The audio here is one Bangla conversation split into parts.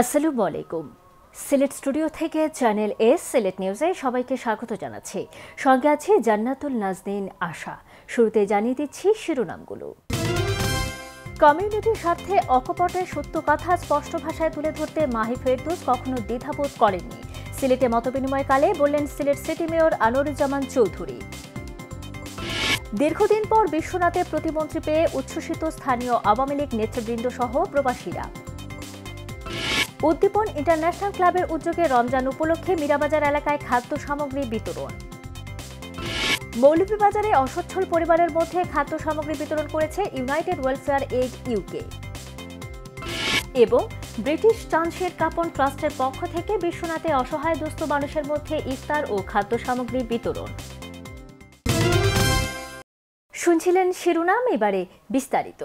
আসসালামু আলাইকুম। সিলেট স্টুডিও থেকে চ্যানেল এস সিলেট নিউজে সবাইকে স্বাগত জানাচ্ছি। সঙ্গে আছে জান্নাতুল নাজনীন আশা। শুরুতে জানিয়ে দিচ্ছি শিরোনামগুলো। কমিউনিটির স্বার্থে অকপটে সত্য কথা স্পষ্ট ভাষায় তুলে ধরতে মাহি ফেরদৌস কখনো দ্বিধাবোধ করেননি। সিলেটে মতবিনিময়কালে বললেন সিলেট সিটি মেয়র আনোরুজ্জামান চৌধুরী। দীর্ঘদিন পর বিশ্বনাথে প্রতিমন্ত্রী পেয়ে উচ্ছ্বসিত স্থানীয় আওয়ামী লীগ নেতৃবৃন্দ সহ প্রবাসীরা। উদ্দীপন ইন্টারন্যাশনাল ক্লাবের উদ্যোগে রমজান উপলক্ষে মীরাবাজার এলাকায় খাদ্য সামগ্রী বিতরণ। মৌলভীবাজারে অসচ্ছল পরিবারের মধ্যে খাদ্য সামগ্রী বিতরণ করেছে ইউনাইটেড ওয়েলফেয়ার এইড ইউকে। এবং ব্রিটিশ টাউনশের কাপন ট্রাস্টের পক্ষ থেকে বিশ্বনাথে অসহায় দুস্থ মানুষের মধ্যে ইফতার ও খাদ্য সামগ্রী বিতরণ। শুনছিলেন শিরোনাম, এবারে বিস্তারিত।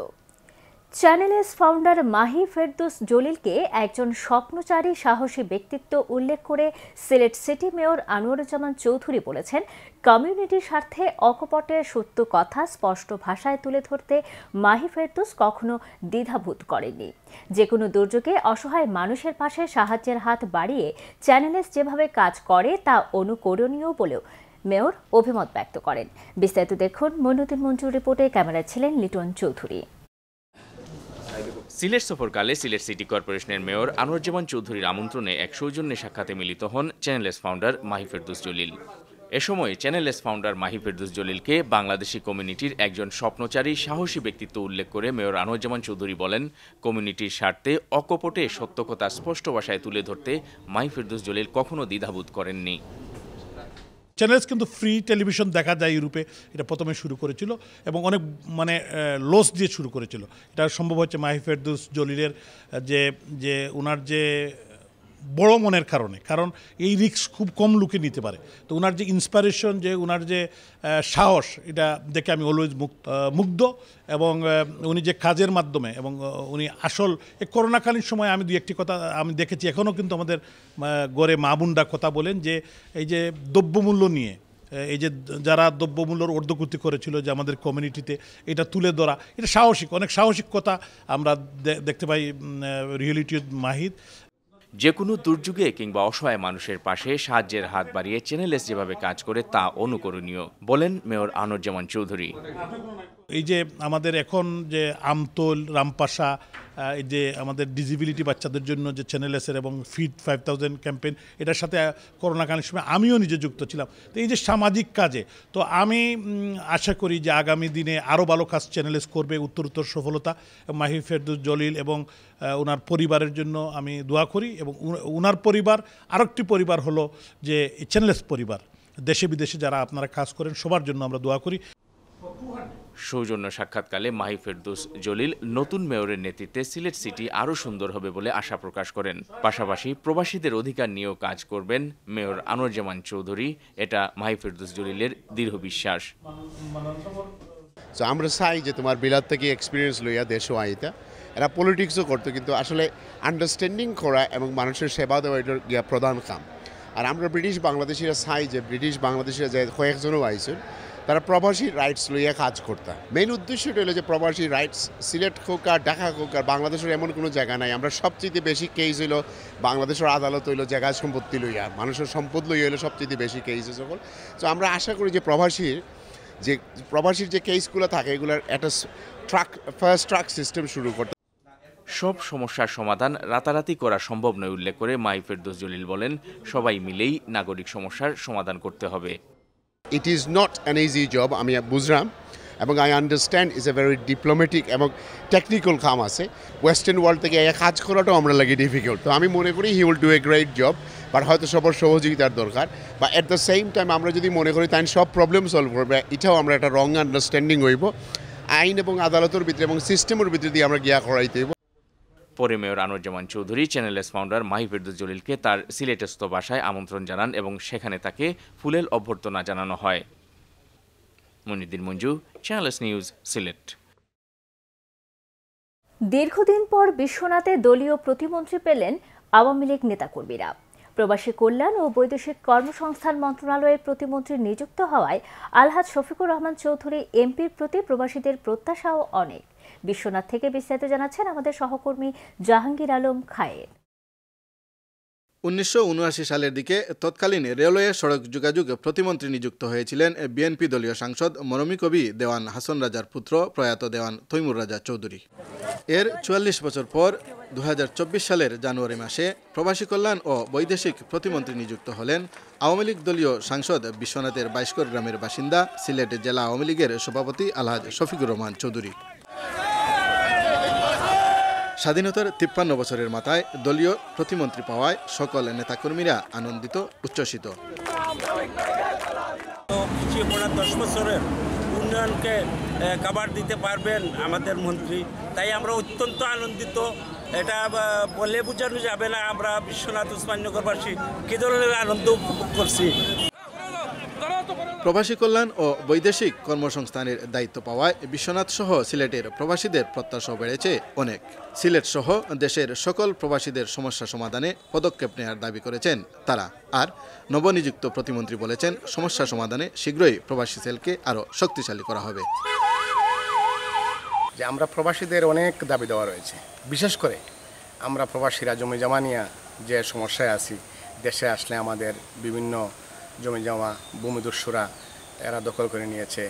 Channel S founder Mahi Ferdous জলিলকে একজন স্বপ্নচারী সাহসী ব্যক্তিত্ব উল্লেখ করে সিলেট সিটি মেয়র আনোয়ারুজ্জামান চৌধুরী বলেছেন, কমিউনিটির স্বার্থে অকপটের সত্য কথা স্পষ্ট ভাষায় তুলে ধরতে মাহি ফেরদুস কখনো দ্বিধাবোধ করেননি। যে কোনো দুর্যোগে অসহায় মানুষের পাশে সাহায্যের হাত বাড়িয়ে চ্যানেলেস যেভাবে কাজ করে তা অনুকরণীয় বলেও মেয়র অভিমত ব্যক্ত করেন। বিস্তারিত দেখুন মইনুদ্দিন মঞ্জুর রিপোর্টে, ক্যামেরায় ছিলেন লিটন চৌধুরী। সিলেট সফরকালে সিলেট সিটি কর্পোরেশনের মেয়র আনোয়ারুজ্জামান চৌধুরীর আমন্ত্রণে এক সৌজন্যে সাক্ষাতে মিলিত হন Channel S founder Mahi Ferdous Jalil. এ সময় Channel S founder Mahi Ferdous জলিলকে Bangladeshi কমিউনিটির একজন স্বপ্নচারী, সাহসী ব্যক্তিত্ব উল্লেখ করে মেয়র আনোয়ারুজ্জামান চৌধুরী বলেন, কমিউনিটির স্বার্থে অকপটে সত্য কথা স্পষ্ট ভাষায় তুলে ধরতে মাহি ফেরদুস জলিল কখনো দ্বিধাবোধ করেননি। চ্যানেলস কিন্তু ফ্রি টেলিভিশন দেখা যায় ইউরোপে এটা প্রথমে শুরু করেছিল এবং অনেক মানে লস দিয়ে শুরু করেছিল। এটা সম্ভব হচ্ছে মাহি ফেরদুস জলিলের যে যে ওনার যে বড় মনের কারণে, কারণ এই রিক্স খুব কম লোকে নিতে পারে। তো ওনার যে ইন্সপিরেশন যে ওনার যে সাহস, এটা দেখে আমি অলওয়েজ মুগ্ধ এবং উনি যে কাজের মাধ্যমে এবং উনি আসল, এই করোনাকালীন সময় আমি দু একটি কথা আমি দেখেছি এখনও কিন্তু আমাদের গড়ে মা বুন্ডা কথা বলেন যে, এই যে দ্রব্যমূল্য নিয়ে এই যে যারা দ্রব্যমূল্যর ঊর্ধ্বগতি করেছিল যে আমাদের কমিউনিটিতে এটা তুলে ধরা, এটা সাহসিক, অনেক সাহসিক কথা আমরা দেখতে পাই রিয়েলিটি মাহিদ যে কোনো দুর্যোগে কিংবা অসহায় মানুষের পাশে সাহায্যের হাত বাড়িয়ে চ্যানেলেস যেভাবে কাজ করে তা অনুকরণীয়, বলেন মেয়র আনোয়ারুজ্জামান চৌধুরী। এই যে আমাদের এখন যে আমতোল, রামপাশা এই যে আমাদের ডিজিবিলিটি বাচ্চাদের জন্য যে চ্যানেল এসের এবং ফিট ফাইভ থাউজেন্ড ক্যাম্পেইন এটার সাথে করোনাকালীন সময় আমিও নিজে যুক্ত ছিলাম। তো এই যে সামাজিক কাজে, তো আমি আশা করি যে আগামী দিনে আরও ভালো কাজ চ্যানেলেস করবে উত্তর উত্তর সফলতা মাহি ফেরদুস জলিল এবং ওনার পরিবারের জন্য আমি দোয়া করি এবং ওনার পরিবার, আরেকটি পরিবার হলো যে চ্যানেলেস পরিবার। দেশে বিদেশে যারা আপনারা কাজ করেন, সবার জন্য আমরা দোয়া করি। সৌজন্য সাক্ষাৎকালে মাহি ফেরদৌস জলিল নতুন মেয়রের নেতৃত্বে সিলেট সিটি আরও সুন্দর হবে বলে আশা প্রকাশ করেন। পাশাপাশি প্রবাসীদের অধিকার নিয়েও কাজ করবেন মেয়র আনোয়ারুজ্জামান চৌধুরী। এটা মাহি ফেরদৌস জলিলের দৃঢ় বিশ্বাস। আমরা চাই যে তোমার বিলাত থেকে এক্সপিরিয়েন্স লইয়া দেশও আইতা। এরা পলিটিক্সও করতো, কিন্তু আসলে আন্ডারস্ট্যান্ডিং করা এবং মানুষের সেবা দেওয়া এটার গিয়া প্রধান কাম। আর আমরা ব্রিটিশ বাংলাদেশিরা চাই যে ব্রিটিশ বাংলাদেশিরা যে কয়েকজনও আইসেন তারা প্রবাসী রাইটস লইয়া কাজ করতা। মেইন উদ্দেশ্যটা হলো যে প্রবাসী রাইটস সিলেট হোক আর ঢাকা হোক আর বাংলাদেশের এমন কোনো জায়গা নাই। আমরা সবচেয়ে বেশি কেস হইল বাংলাদেশের আদালত হইল জায়গা সম্পত্তি লইয়া, মানুষের সম্পদ লইয়া হইল সবচেয়ে বেশি কেস সকল তো আমরা আশা করি যে প্রবাসীর যে প্রবাসীর যে কেসগুলো থাকে, এগুলোর একটা ট্রাক ফার্স্ট ট্রাক সিস্টেম শুরু করতে। সব সমস্যার সমাধান রাতারাতি করা সম্ভব নয়, উল্লেখ করে মাই ফেরদোস জলিল বলেন, সবাই মিলেই নাগরিক সমস্যার সমাধান করতে হবে। It is not an easy job আমি বুঝলাম, এবং I understand is a very diplomatic এবং টেকনিক্যাল কাম আছে। ওয়েস্টার্ন ওয়ার্ল্ড থেকে এই কাজ করাটাও আমরা লাগে ডিফিকাল্ট তো আমি মনে করি he will do a great job but হয়তো সবার সহযোগিতার দরকার। বা অ্যাট দ্য সেম টাইম আমরা যদি মনে করি তাই সব প্রবলেম সলভ করবে, এটাও আমরা একটা রং আন্ডারস্ট্যান্ডিং হইব। আইন এবং আদালতের ভিতরে এবং সিস্টেমের ভিতরে দিয়ে আমরা গিয়া করাইতে পরে mayor Anwaruzzaman Chowdhury Channel S founder Mahi Ferdous জলিলকে তার সিলেটস্থ বাসায় আমন্ত্রণ জানান এবং সেখানে তাকে ফুলেল অভ্যর্থনা জানানো হয়। Moniddin Manju Channel S news Sylhet. দীর্ঘদিন পর বিশ্বনাথে দলীয় প্রতিমন্ত্রী পেলেন আওয়ামী লীগ নেতাকর্মীরা। প্রবাসী কল্যাণ ও বৈদেশিক কর্মসংস্থান মন্ত্রণালয়ের প্রতিমন্ত্রী নিযুক্ত হওয়ায় আলহাজ শফিকুর রহমান চৌধুরী এমপির প্রতি প্রবাসীদের প্রত্যাশাও অনেক। বিশ্বনাথ থেকে বিস্তারিত জানাচ্ছেন আমাদের সহকর্মী জাহাঙ্গীর আলম খায়ের। উনিশশো সালের দিকে তৎকালীন রেলওয়ে সড়ক যোগাযোগ প্রতিমন্ত্রী নিযুক্ত হয়েছিলেন বিএনপি দলীয় সাংসদ মরমী কবি দেওয়ান হাসন রাজার পুত্র প্রয়াত দেওয়ান তৈমুর রাজা চৌধুরী। এর চুয়াল্লিশ বছর পর দু হাজার চব্বিশ সালের জানুয়ারি মাসে প্রবাসী কল্যাণ ও বৈদেশিক প্রতিমন্ত্রী নিযুক্ত হলেন আওয়ামী লীগ দলীয় সাংসদ বিশ্বনাথের বাইশকর গ্রামের বাসিন্দা, সিলেট জেলা আওয়ামী লীগের সভাপতি আলহাজ শফিকুর রহমান চৌধুরী। স্বাধীনতার তিপ্পান্ন বছরের মাথায় দলীয় প্রতিমন্ত্রী পাওয়ায় সকল নেতাকর্মীরা আনন্দিত, উচ্ছ্বসিত। দশ বছরের উন্নয়নকে কাবার দিতে পারবেন আমাদের মন্ত্রী। তাই আমরা অত্যন্ত আনন্দিত। এটা বলে বোঝানো যাবে না। আমরা বিশ্বনাথ উসমাননগরবাসী কী ধরনের আনন্দ উপভোগ করছি? প্রবাসী কল্যাণ ও বৈদেশিক কর্মসংস্থানের দায়িত্ব পাওয়ায় বিশ্বনাথ সহ সিলেটের প্রবাসীদের প্রত্যাশা বেড়েছে অনেক। সিলেট সহ দেশের সকল প্রবাসীদের সমস্যা সমাধানে পদক্ষেপ নেওয়ার দাবি করেছেন তারা। আর নবনিযুক্ত প্রতিমন্ত্রী বলেছেন, সমস্যা সমাধানে শীঘ্রই প্রবাসী সেলকে আরও শক্তিশালী করা হবে। যে আমরা প্রবাসীদের অনেক দাবি দেওয়া রয়েছে। বিশেষ করে আমরা প্রবাসীরা জমি জমা নিয়ে যে সমস্যায় আছি, দেশে আসলে আমাদের বিভিন্ন জমি জমা ভূমিদস্যুরা এরা দখল করে নিয়েছে।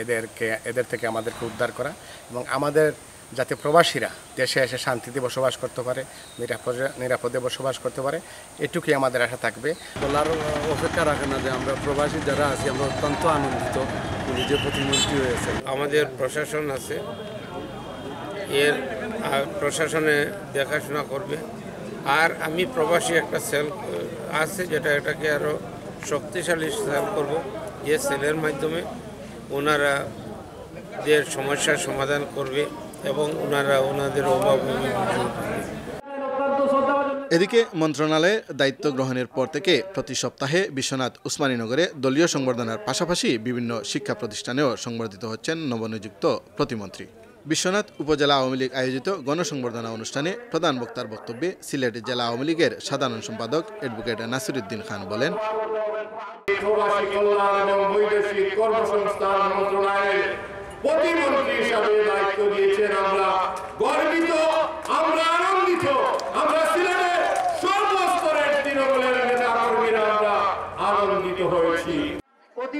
এদেরকে এদের থেকে আমাদেরকে উদ্ধার করা এবং আমাদের যাতে প্রবাসীরা দেশে এসে শান্তিতে বসবাস করতে পারে নিরাপদে নিরাপদে বসবাস করতে পারে এটুকুই আমাদের আশা থাকবে। বলার অপেক্ষা রাখে না যে আমরা প্রবাসী যারা আছি আমরা অত্যন্ত আনন্দিত উনি যে প্রতিমন্ত্রী হয়েছেন। আমাদের প্রশাসন আছে এর প্রশাসনে দেখাশোনা করবে। আর আমি প্রবাসী একটা সেল আছে যেটা এটাকে আরও শক্তিশালী সেল করব। যে সেলের মাধ্যমে ওনারা যে সমস্যার সমাধান করবে এবং ওনারা ওনাদের অভাব এদিকে মন্ত্রণালয়ে দায়িত্ব গ্রহণের পর থেকে প্রতি সপ্তাহে বিশ্বনাথ উসমানীনগরে দলীয় সংবর্ধনার পাশাপাশি বিভিন্ন শিক্ষা প্রতিষ্ঠানেও সংবর্ধিত হচ্ছেন নবনিযুক্ত প্রতিমন্ত্রী। বিশ্বনাথ উপজেলা আওয়ামী লীগ আয়োজিত গণসংবর্ধনা অনুষ্ঠানে প্রধান বক্তার বক্তব্যে সিলেট জেলা আওয়ামী লীগের সাধারণ সম্পাদক অ্যাডভোকেট নাসিরুদ্দিন খান বলেন প্রতিমন্ত্রী হিসাবে দায়িত্ব দিয়েছেন আমরা গর্বিত আমরা আনন্দিত আমরা সিলেটের সর্বস্তরের তৃণমূলের নেতা কর্মীরা আমরা আনন্দিত হয়েছি অতি সহজে আসতে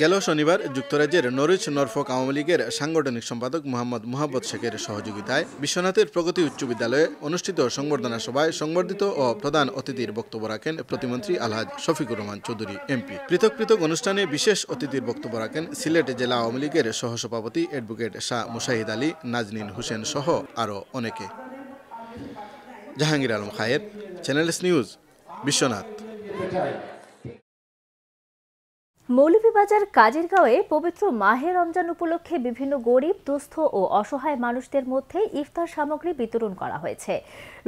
গেল শনিবার যুক্তরাজ্যের নরিচ নরফক আওয়ামী লীগের সাংগঠনিক সম্পাদক মোহাম্মদ মোহাম্মদ শেখের সহযোগিতায় বিশ্বনাথের প্রগতি উচ্চ বিদ্যালয়ে অনুষ্ঠিত সংবর্ধনা সভায় সংবর্ধিত ও প্রধান অতিথির বক্তব্য রাখেন প্রতিমন্ত্রী আলহাজ শফিকুর রহমান চৌধুরী, এমপি। পৃথক পৃথক অনুষ্ঠানে বিশেষ অতিথির বক্তব্য রাখেন সিলেট জেলা আওয়ামী লীগের সহসভাপতি অ্যাডভোকেট শাহ মুশাহিদ আলী, নাজনীন হোসেন সহ আরও অনেকে। Jahangir Alam Khayer Channel S news, Bishwanath. Moulvibazar কাজিরগাঁওয়ে পবিত্র মাহে রমজান উপলক্ষে বিভিন্ন গরিব, দুস্থ ও অসহায় মানুষদের মধ্যে ইফতার সামগ্রী বিতরণ করা হয়েছে।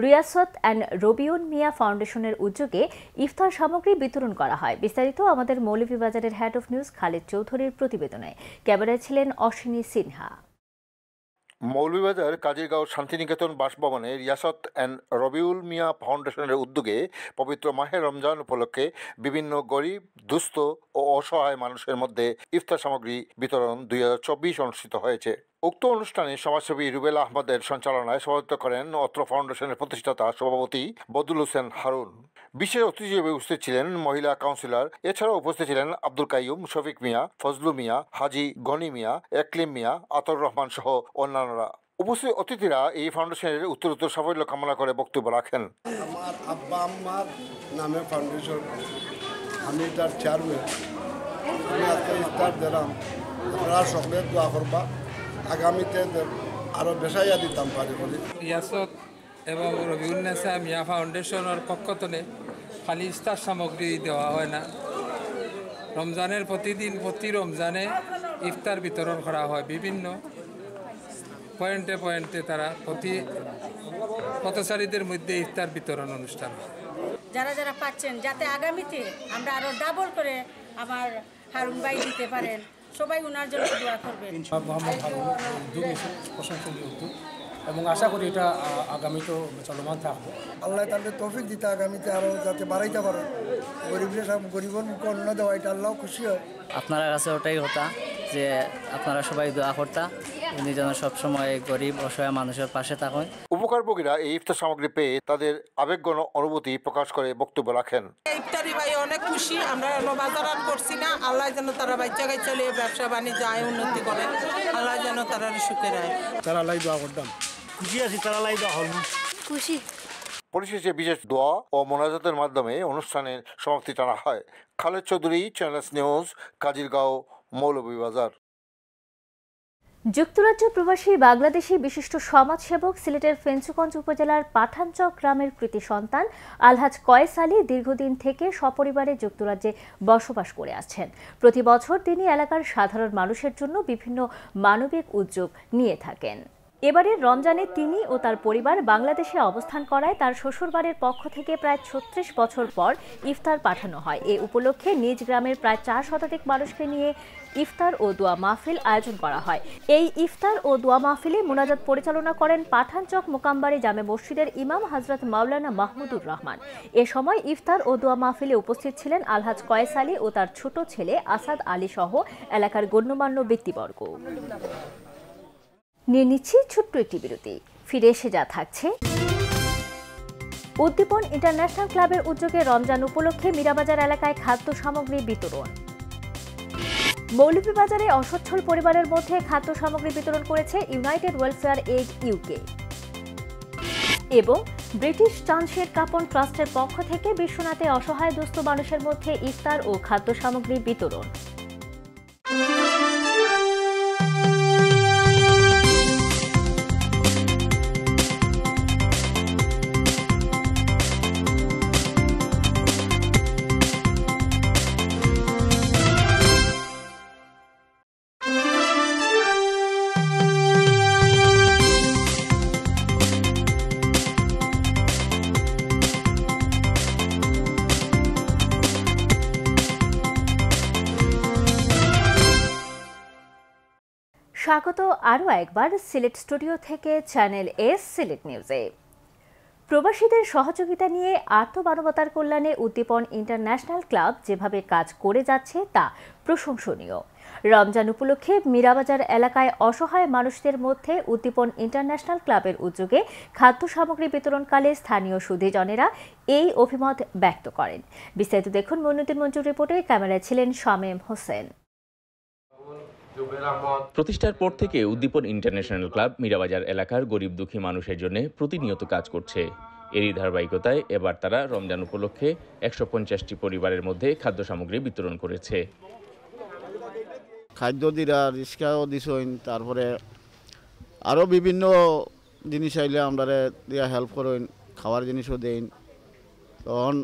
রিয়াসত অ্যান্ড রবিউন মিয়া ফাউন্ডেশনের উদ্যোগে ইফতার সামগ্রী বিতরণ করা হয়। বিস্তারিত আমাদের মৌলভীবাজারের হেড অফ নিউজ খালেদ চৌধুরীর প্রতিবেদনে। ক্যামেরায় ছিলেন অশ্বিনী সিনহা। মৌলভীবাজার কাজিরগাঁও শান্তিনিকেতন বাসভবনে রিয়াসত অ্যান্ড রবিউল মিয়া ফাউন্ডেশনের উদ্যোগে পবিত্র মাহে রমজান উপলক্ষে বিভিন্ন গরিব, দুস্থ ও অসহায় মানুষের মধ্যে ইফতার সামগ্রী বিতরণ দুই হাজার চব্বিশ অনুষ্ঠিত হয়েছে। উক্ত অনুষ্ঠানে সমাজসেবী রুবেল আহমদের সঞ্চালনায় সভাপতিত্ব করেন অত্র ফাউন্ডেশনের প্রতিষ্ঠাতা সভাপতি বদুল হোসেন হারুন। বিশেষ অতিথি হিসেবে উপস্থিত ছিলেন মহিলা কাউন্সিলর, এছাড়াও উপস্থিত ছিলেন আব্দুল কাইয়ুম, শফিক মিয়া, ফজলু মিয়া, হাজি গনি মিয়া, একলিম মিয়া আতর রহমান সহ অন্যান্যরা। উপস্থিত অতিথিরা এই ফাউন্ডেশনের উত্তর উত্তর সাফল্য কামনা করে বক্তব্য রাখেন। আমার আব্বা আম্মার নামে ফাউন্ডেশন আমি তার চেয়ারম্যান আমি আজকে ইফতার দিলাম। আপনারা সকলে দোয়া করবা। আগামীতে আরও বেসাইয়া দিতাম পারি বলে। ইয়াসত এবং রবিউন্নেসা মিয়া ফাউন্ডেশনের পক্ষ থেকে খালি ইস্তার সামগ্রী দেওয়া হয় না। রমজানের প্রতিদিন প্রতি রমজানে ইফতার বিতরণ করা হয় বিভিন্ন পয়েন্টে পয়েন্টে তারা প্রতি পথচারীদের মধ্যে ইফতার বিতরণ অনুষ্ঠান হয়। যারা যারা পাচ্ছেন যাতে আগামীতে আমরা আরও ডাবল করে আমার হারুন ভাই দিতে পারেন। সবাই ওনার জন্য দোয়া করবেন। মোহাম্মদ হারুন উদ্যোগ এসে প্রশংসনীয় উদ্যোগ। এবং আশা করি এটা আগামীতেও চলমান থাকবে। আল্লাহ তাদের তৌফিক দিতে আগামীতে আরও যাতে বাড়াইতে পারে। গরিবের সব গরিবের মুখে অন্ন দেওয়া এটা আল্লাহ খুশি হয়। আপনার কাছে ওটাই কথা। যে আপনারা সবাই দোয়া করতা উনি যেন সবসময় গরিব অসহায় মানুষের পাশে থাকুন। উপকারভোগীরা এই ইফতার সামগ্রী পেয়ে তাদের আবেগগণ অনুভূতি প্রকাশ করে বক্তব্য রাখেন। ইফতারি ভাই অনেক খুশি আমরা এখনও বাজার আর করছি না। আল্লাহ যেন তারা বাচ্চা কাচ্চা লিয়ে ব্যবসা বাণিজ্য আয় উন্নতি করে। আল্লাহ যেন তারা সুখে রায়। তারা লাই দোয়া করতাম। খুশি আছি তারা লাই দোয়া হল খুশি। পরিশেষে বিশেষ দোয়া ও মোনাজাতের মাধ্যমে অনুষ্ঠানের সমাপ্তি টানা হয়। Khaled Chowdhury Channel S news Kazirgaon Moulvibazar. যুক্তরাজ্য প্রবাসী বাংলাদেশি বিশিষ্ট সমাজসেবক সিলেটের ফেঞ্চুগঞ্জ উপজেলার পাঠানচক গ্রামের কৃতি সন্তান আলহাজ কয়েস আলী দীর্ঘদিন থেকে সপরিবারে যুক্তরাজ্যে বসবাস করে আসছেন। প্রতি বছর তিনি এলাকার সাধারণ মানুষের জন্য বিভিন্ন মানবিক উদ্যোগ নিয়ে থাকেন। এবারের রমজানে তিনি ও তার পরিবার বাংলাদেশে অবস্থান করায় তার শ্বশুরবাড়ির পক্ষ থেকে প্রায় ছত্রিশ বছর পর ইফতার পাঠানো হয়। এ উপলক্ষে নিজ গ্রামের প্রায় চার শতাধিক মানুষকে নিয়ে ইফতার ও দোয়া মাহফিল আয়োজন করা হয়। এই ইফতার ও দোয়া মাহফিলে মোনাজাত পরিচালনা করেন পাঠানচক মোকাম্বাড়ি জামে মসজিদের ইমাম হজরত মাওলানা মাহমুদুর রহমান। এ সময় ইফতার ও দোয়া মাহফিলে উপস্থিত ছিলেন আলহাজ কয়েস আলী ও তার ছোট ছেলে আসাদ আলী সহ এলাকার গণ্যমান্য ব্যক্তিবর্গ। নিয়ে নিচ্ছি ছোট্ট একটি বিরতি। ফিরে এসে যা থাকছে। উদ্দীপন ইন্টারন্যাশনাল ক্লাবের উদ্যোগে রমজান উপলক্ষে মীরাবাজার এলাকায় খাদ্য সামগ্রী বিতরণ। মৌলভীবাজারে অসচ্ছল পরিবারের মধ্যে খাদ্য সামগ্রী বিতরণ করেছে ইউনাইটেড ওয়েলফেয়ার এইড ইউকে। এবং ব্রিটিশ চান্সের কাপন ট্রাস্টের পক্ষ থেকে বিশ্বনাথে অসহায় দুস্থ মানুষের মধ্যে ইফতার ও খাদ্য সামগ্রী বিতরণ। আরও একবার সিলেট স্টুডিও থেকে চ্যানেল এস সিলেট নিউজে। প্রবাসীদের সহযোগিতা নিয়ে আত্মমানবতার কল্যাণে উদ্দীপন ইন্টারন্যাশনাল ক্লাব যেভাবে কাজ করে যাচ্ছে তা প্রশংসনীয়। রমজান উপলক্ষে মীরাবাজার এলাকায় অসহায় মানুষদের মধ্যে উদ্দীপন ইন্টারন্যাশনাল ক্লাবের উদ্যোগে খাদ্য সামগ্রী বিতরণকালে স্থানীয় সুধীজনেরা এই অভিমত ব্যক্ত করেন। বিস্তারিত দেখুন মইনুদ্দিন মঞ্জুর রিপোর্টে। ক্যামেরায় ছিলেন শামেম হোসেন। প্রতিষ্ঠার পর থেকে উদ্দীপন ইন্টারন্যাশনাল ক্লাব মীরাবাজার এলাকার গরিব দুঃখী মানুষের জন্য প্রতিনিয়ত কাজ করছে। এরই ধারাবাহিকতায় এবার তারা রমজান উপলক্ষে একশো পঞ্চাশটি পরিবারের মধ্যে খাদ্য সামগ্রী বিতরণ করেছে। খাদ্য দিরা রিক্সাও দিছইন তারপরে আরও বিভিন্ন জিনিস আইলে আমরা দিয়া হেল্প করেন খাওয়ার জিনিসও দেন তখন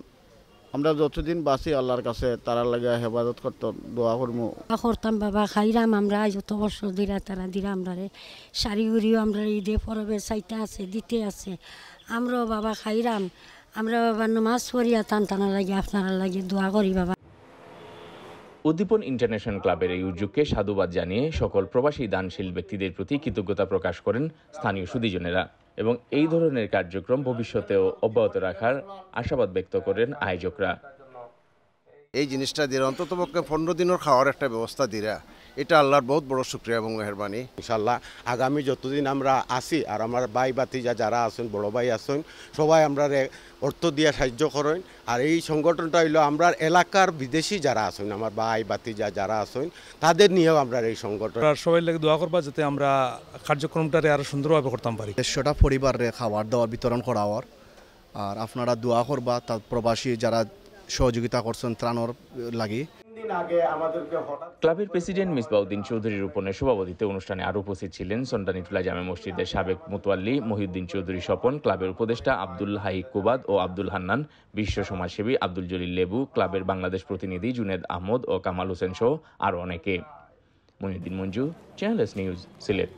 আমরা যতদিন বাঁচি আল্লাহর কাছে তারা লাগে হেফাজত করতাম দোয়া করব। করতাম বাবা খাইরাম আমরা যত বছর দিরা তারা দিরা আমরা শাড়ি উড়িও আমরা ঈদে পরবে চাইতে আছে দিতে আছে। আমরাও বাবা খাইরাম আমরা বাবা নমাজ পড়িয়া টান টানা লাগে আপনারা লাগে দোয়া করি বাবা। উদ্দীপন ইন্টারন্যাশনাল ক্লাবের এই উদ্যোগকে সাধুবাদ জানিয়ে সকল প্রবাসী দানশীল ব্যক্তিদের প্রতি কৃতজ্ঞতা প্রকাশ করেন স্থানীয় সুদীজনেরা। এবং এই ধরনের কার্যক্রম ভবিষ্যতেও অব্যাহত রাখার আশাবাদ ব্যক্ত করেন আয়োজকরা। এই জিনিসটা দিয়ে অন্ততপক্ষে পনেরো দিনের খাওয়ার একটা ব্যবস্থা দিরা এটা আল্লাহর বহুত বড় শুক্রিয়া এবং মেহরবানি। ইনশাল্লাহ আগামী যতদিন আমরা আসি আর আমার ভাই বাতিজা যারা আছেন বড় ভাই আছেন সবাই আমরা অর্থ দিয়ে সাহায্য করেন। আর এই সংগঠনটা হইল আমরা এলাকার বিদেশি যারা আছেন আমার ভাই বাতিজা যারা আছেন তাদের নিয়েও আমরা এই সংগঠন সবাই লাগে দোয়া করবা যাতে আমরা কার্যক্রমটারে আরও সুন্দরভাবে করতাম পারি। দেড়শোটা পরিবারে খাবার দাবার বিতরণ করা হওয়ার আর আপনারা দোয়া করবা তার প্রবাসী যারা সহযোগিতা করছেন ত্রাণর লাগি। ক্লাবের প্রেসিডেন্ট মিসবাউদ্দিন চৌধুরীর উপনে সভাপতিত্বে অনুষ্ঠানে আরও উপস্থিত ছিলেন সন্তানিতুলা জামে মসজিদের সাবেক মুতোয়াল্লি মহিউদ্দিন চৌধুরী স্বপন ক্লাবের উপদেষ্টা আব্দুল হাই কুবাদ ও আব্দুল হান্নান বিশ্ব সমাজসেবী আব্দুল জলিল লেবু ক্লাবের বাংলাদেশ প্রতিনিধি জুনেদ আহমদ ও কামাল হোসেন সহ আরও অনেকে। Mohiuddin Manju channel S news Sylhet.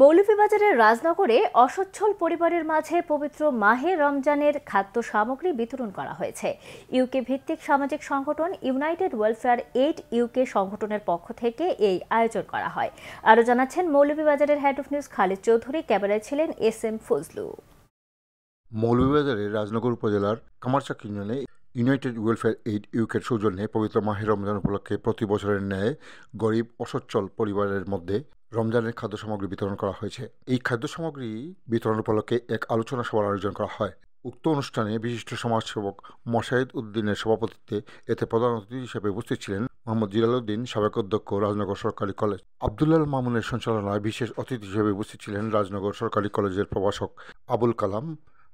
মৌলভীবাজারের রাজনগরে অসচ্ছল পরিবারের মাঝে পবিত্র মাহে রমজানের খাদ্য সামগ্রী বিতরণ করা হয়েছে। ইউকে ভিত্তিক সামাজিক সংগঠন ইউনাইটেড ওয়েলফেয়ার এইড ইউকে সংগঠনের পক্ষ থেকে এই আয়োজন করা হয়। আরও জানাচ্ছেন মৌলভীবাজারের head of news Khalid Chowdhury, ক্যামেরায় ছিলেন এস এম ফজলু। মৌলভীবাজারের রাজনগর উপজেলার কামারচাক ইউনিয়নে ইউনাইটেড ওয়েলফেয়ার এইড ইউকের সৌজন্যে পবিত্র মাহের রমজান উপলক্ষে প্রতি বছরের ন্যায় গরিব, অসচ্ছল পরিবারের মধ্যে রমজানের খাদ্য সামগ্রী বিতরণ করা হয়েছে। এই খাদ্য সামগ্রী বিতরণ উপলক্ষে এক আলোচনা সভার আয়োজন করা হয়। উক্ত অনুষ্ঠানে বিশিষ্ট সমাজসেবক মশাহিদ উদ্দিনের সভাপতিত্বে এতে প্রধান অতিথি হিসেবে উপস্থিত ছিলেন মোহাম্মদ জিলালউদ্দিন সাবেক অধ্যক্ষ রাজনগর সরকারি কলেজ। আবদুল্লাল মামুনের সঞ্চালনায় বিশেষ অতিথি হিসেবে উপস্থিত ছিলেন রাজনগর সরকারি কলেজের প্রভাষক আবুল কালাম,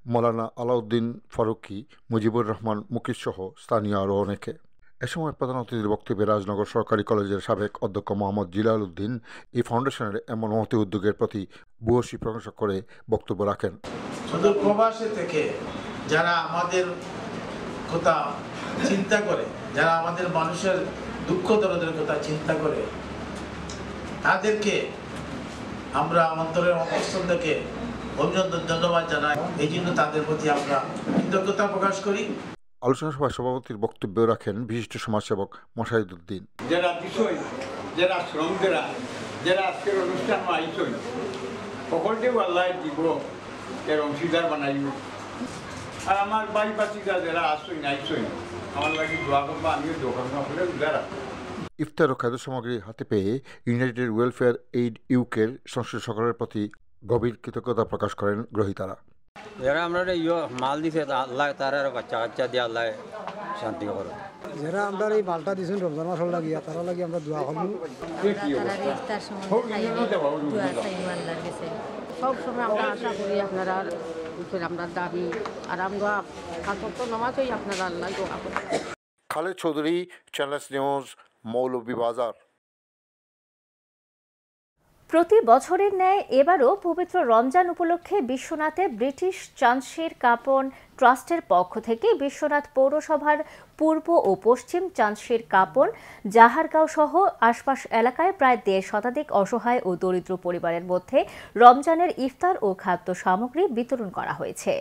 মৌলানা আলাউদ্দিন ফারুকি, মুজিবুর রহমান মুকিস সহ স্থানীয় আরও অনেকে। এ সময় প্রধান অতিথির বক্তব্যে রাজনগর সরকারি কলেজের সাবেক অধ্যক্ষ মোহাম্মদ জিলাল উদ্দিন এই ফাউন্ডেশনের এমন মহতি উদ্যোগের প্রতি ভূয়সী প্রশংসা করে বক্তব্য রাখেন। শুধু প্রবাসে থেকে যারা আমাদের কথা চিন্তা করে, যারা আমাদের মানুষের দুঃখ দরদের কথা চিন্তা করে, তাদেরকে আমরা অন্তরের অবস্থান থেকে অভিনন্দন, ধন্যবাদ জানাই। এই জন্য তাদের প্রতি আমরা কৃতজ্ঞতা প্রকাশ করি। আলোচনা সভায় সভাপতির বক্তব্য রাখেন বিশিষ্ট সমাজসেবক মশাহিদ উদ্দিন যারা যারা যারা আজকের অনুষ্ঠান সকলকেও আল্লাহ দিব এর অংশীদার বানাইব। আর আমার বাই যারা আমার লাগে দোয়া করব আমিও দোকান করে উদার ইফতার ও খাদ্য সামগ্রী হাতে পেয়ে ইউনাইটেড ওয়েলফেয়ার এইড ইউকের সংশ্লিষ্ট সকলের প্রতি গভীর কৃতজ্ঞতা প্রকাশ করেন গ্রহীতারা। যারা আমরা ইয়ে মাল দিছে আল্লাহ তারা বাচ্চা কাচ্চা দিয়ে আল্লাহ শান্তি করো যারা আমরা এই মালটা দিয়েছেন রমজান মাসের লাগিয়া তারা লাগি আমরা দোয়া করব সব সময় আমরা আশা করি আপনারা উপরে আমরা দাবি আর আমরা তো নামাজই আপনারা আল্লাহ দোয়া করি খালেদ চৌধুরী চ্যানেলস নিউজ মৌলভীবাজার প্রতি বছরের ন্যায় এবারও পবিত্র রমজান উপলক্ষে বিশ্বনাথে ব্রিটিশ চাঁদশির কাপন ট্রাস্টের পক্ষ থেকে বিশ্বনাথ পৌরসভার পূর্ব ও পশ্চিম চাঁদশির কাপন, জাহারগাঁও সহ আশপাশ এলাকায় প্রায় দেড় শতাধিক অসহায় ও দরিদ্র পরিবারের মধ্যে রমজানের ইফতার ও খাদ্য সামগ্রী বিতরণ করা হয়েছে।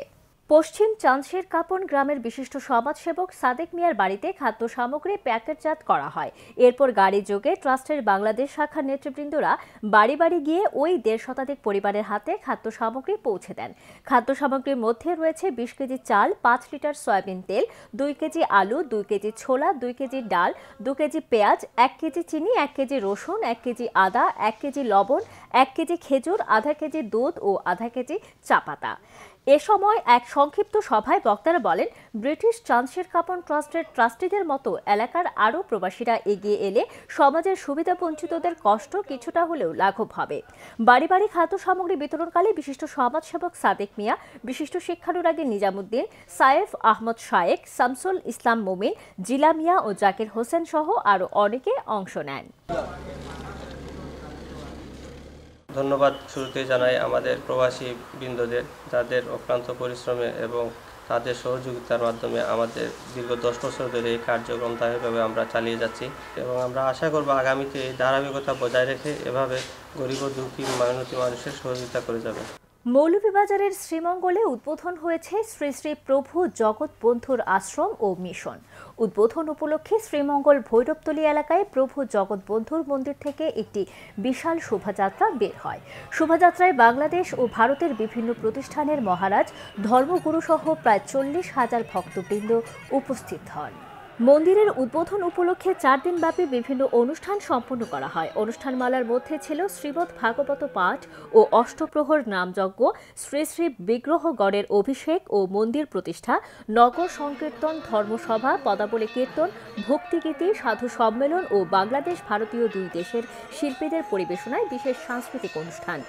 পশ্চিম চাঁদশের কাপন গ্রামের বিশিষ্ট সমাজসেবক সাদেক মিয়ার বাড়িতে খাদ্য সামগ্রী প্যাকেটজাত করা হয়। এরপর গাড়ি যোগে ট্রাস্টের বাংলাদেশ শাখার নেতৃবৃন্দরা বাড়ি বাড়ি গিয়ে ওই দেড় শতাধিক পরিবারের হাতে খাদ্য সামগ্রী পৌঁছে দেন। খাদ্য সামগ্রীর মধ্যে রয়েছে বিশ কেজি চাল, পাঁচ লিটার সয়াবিন তেল, দুই কেজি আলু, দুই কেজি ছোলা, দুই কেজি ডাল, দু কেজি পেঁয়াজ, এক কেজি চিনি, এক কেজি রসুন, এক কেজি আদা, এক কেজি লবণ, এক কেজি খেজুর, আধা কেজি দুধ ও আধা কেজি চা পাতা। এ সময় এক সংক্ষিপ্ত সভায় বক্তারা বলেন, ব্রিটিশ চাঁদশের কাপন ট্রাস্টের ট্রাস্টিদের মতো এলাকার আরও প্রবাসীরা এগিয়ে এলে সমাজের সুবিধা বঞ্চিতদের কষ্ট কিছুটা হলেও লাঘব হবে। বাড়ি বাড়ি খাদ্য সামগ্রী বিতরণকালে বিশিষ্ট সমাজসেবক সাদেক মিয়া, বিশিষ্ট শিক্ষানুরাগী নিজামুদ্দিন, সায়েফ আহমদ শায়েক, শামসুল ইসলাম মুমিন, জিলা মিয়া ও জাকির হোসেন সহ আরও অনেকে অংশ নেন। ধন্যবাদ শুরুতে জানাই আমাদের প্রবাসী বৃন্দদের, যাদের অক্লান্ত পরিশ্রমে এবং তাদের সহযোগিতার মাধ্যমে আমাদের দীর্ঘ দশ বছর ধরে এই কার্যক্রম ধারাবাহিকভাবে আমরা চালিয়ে যাচ্ছি এবং আমরা আশা করব আগামীতে এই ধারাবাহিকতা বজায় রেখে এভাবে গরিব ও দুঃখী মানুষের সহযোগিতা করে যাবে। মৌলভীবাজারের শ্রীমঙ্গলে উদ্বোধন হয়েছে শ্রী শ্রী প্রভু জগৎ বন্ধুর আশ্রম ও মিশন। উদ্বোধন উপলক্ষে শ্রীমঙ্গল ভৈরবতলী এলাকায় প্রভু জগৎ বন্ধুর মন্দির থেকে একটি বিশাল শোভাযাত্রা বের হয়। শোভাযাত্রায় বাংলাদেশ ও ভারতের বিভিন্ন প্রতিষ্ঠানের মহারাজ, ধর্মগুরুসহ প্রায় চল্লিশ হাজার ভক্তবৃন্দ উপস্থিত হন। মন্দিরের উদ্বোধন উপলক্ষে চার দিনব্যাপী বিভিন্ন অনুষ্ঠান সম্পন্ন করা হয়। অনুষ্ঠানমালার মধ্যে ছিল শ্রীমৎ ভাগবত পাঠ ও অষ্টপ্রহর নামযজ্ঞ, শ্রী শ্রী বিগ্রহগড়ের অভিষেক ও মন্দির প্রতিষ্ঠা, নগর সংকীর্তন ধর্মসভা, পদাবলী কীর্তন, ভক্তিগীতি, সাধু সম্মেলন ও বাংলাদেশ ভারতীয় দুই দেশের শিল্পীদের পরিবেশনায় বিশেষ সাংস্কৃতিক অনুষ্ঠান।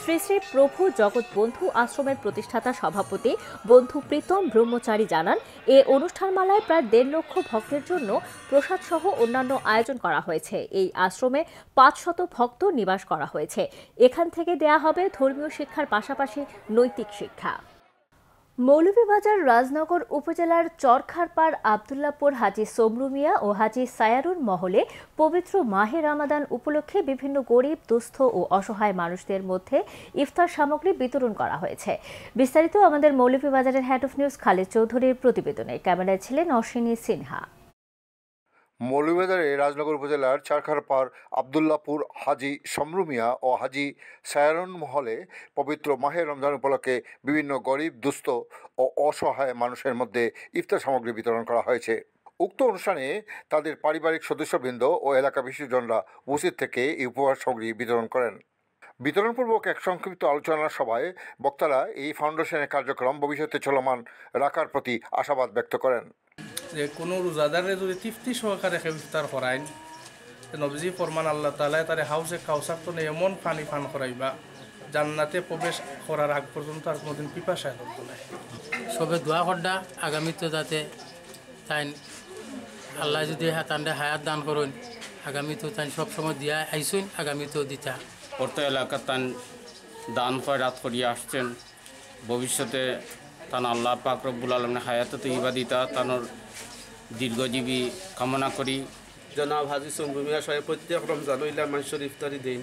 শ্রী শ্রী প্রভু জগৎ বন্ধু আশ্রমের প্রতিষ্ঠাতা সভাপতি বন্ধু প্রীতম ব্রহ্মচারী জানান, এ অনুষ্ঠানমালায় প্রায় দেড় লক্ষ ভক্তের জন্য প্রসাদ সহ অন্যান্য আয়োজন করা হয়েছে। এই আশ্রমে পাঁচ শত ভক্ত নিবাস করা হয়েছে। এখান থেকে দেয়া হবে ধর্মীয় শিক্ষার পাশাপাশি নৈতিক শিক্ষা। মৌলভীবাজার রাজনগর উপজেলার চরখারপাড় আবদুল্লাপুর হাজি সোমরুমিয়া ও হাজি সায়ারুর মহলে পবিত্র মাহের রামাদান উপলক্ষে বিভিন্ন গরিব, দুস্থ ও অসহায় মানুষদের মধ্যে ইফতার সামগ্রী বিতরণ করা হয়েছে। বিস্তারিত আমাদের মৌলভীবাজারের হেড অফ নিউজ খালেদ চৌধুরীর প্রতিবেদনে। ক্যামেরায় ছিলেন অশ্বিনী সিনহা। মৌলভীবাজারে রাজনগর উপজেলার চারখারপাড় আবদুল্লাপুর হাজি সমরুমিয়া ও হাজি সায়ারন মহলে পবিত্র মাহে রমজান উপলক্ষে বিভিন্ন গরিব, দুস্থ ও অসহায় মানুষের মধ্যে ইফতার সামগ্রী বিতরণ করা হয়েছে। উক্ত অনুষ্ঠানে তাদের পারিবারিক সদস্যবৃন্দ ও এলাকা বিশিষ্টজনরা উপস্থিত থেকে এই উপহার সামগ্রী বিতরণ করেন। বিতরণপূর্বক এক সংক্ষিপ্ত আলোচনা সভায় বক্তারা এই ফাউন্ডেশনের কার্যক্রম ভবিষ্যতে চলমান রাখার প্রতি আশাবাদ ব্যক্ত করেন। যে কোনো রোজাদারে যদি তৃপ্তি সহকারে কেউ ইফতার করাইন নবজি ফরমান আল্লাহ তালায় তারে হাউসে কাউসার তো এমন পানি পান করাইবা জান্নাতে প্রবেশ করার আগ পর্যন্ত আর কোনোদিন পিপাসায় ধরতো না। সবে দোয়া করডা আগামীতে যাতে তাই আল্লাহ যদি তান্ডে হায়াত দান করুন আগামীতেও তাই সবসময় দিয়া আইসুন আগামীতেও দিতা। অর্থ এলাকা তান দান খয়রাত করিয়া আসছেন ভবিষ্যতে তান আল্লাহ পাক রব্বুল আলমের হায়াতত ইবাদিতা তানোর দীর্ঘজীবী কামনা করি। জনাব হাজি সম্ভূমিয়া সাহেব প্রত্যেক রমজান হইলে মানুষের ইফতারি দিন।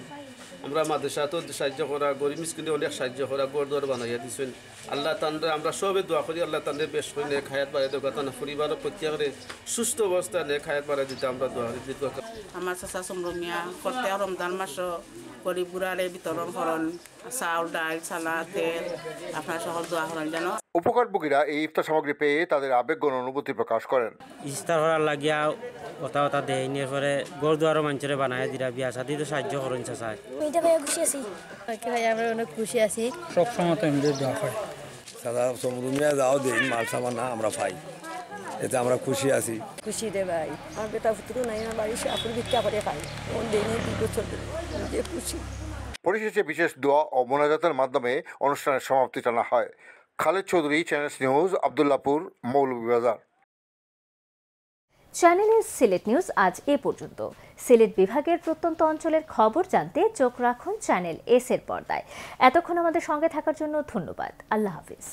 আমরা মাদ্রাসাতো সাহায্য করা গরিব মিসকিনে অনেক সাহায্য করা গড়দর বানাইয়া দিছেন। আল্লাহ তান্ডে আমরা সবে দোয়া করি আল্লাহ তান্ডে বেশ করে নে খায়াত বাড়াই দেওয়া তান পরিবারের প্রত্যেকের সুস্থ অবস্থা নে খায়াত বাড়াই দিতে আমরা দোয়া করি। আমার চাচা চন্দ্রমিয়া প্রত্যেক রমজান মাস গরিব বুড়ারে বিতরণ করেন চাউল ডাল চালা তেল আপনার সকল দোয়া করেন যেন উপকারভোগীরা এই ইফতার সামগ্রী পেয়ে তাদের আবেগ অনুভূতি প্রকাশ করেন। ইস্তার করার লাগিয়া কথা কথা দেয় নিয়ে পরে গড় দুয়ারও মানুষের বানায় দিরা বিয়া সাথে তো সাহায্য করেন এটা ভাই খুশি আছি। ভাই আমরা অনেক খুশি আছি। সব সময় তো এমনি দেওয়া হয় সাদা সমুদ্রিয়া যাও দিন মাল সামান না আমরা পাই। এতে আমরা খুশি আছি। খুশি রে ভাই। আমার বেটা পুত্র নাই আমার বাড়ি সাপুর ভিক্ষা করে খাই কোন দিনে দুই বছর যে খুশি। পরিশেষে বিশেষ দোয়া ও মোনাজাতের মাধ্যমে অনুষ্ঠানের সমাপ্তি টানা হয়। খালেদ চৌধুরী চ্যানেল নিউজ আবদুল্লাপুর মৌলভীবাজার চ্যানেলের সিলেট নিউজ আজ এ পর্যন্ত। সিলেট বিভাগের প্রত্যন্ত অঞ্চলের খবর জানতে চোখ রাখুন চ্যানেল এস এর পর্দায়। এতক্ষণ আমাদের সঙ্গে থাকার জন্য ধন্যবাদ। আল্লাহ হাফিজ।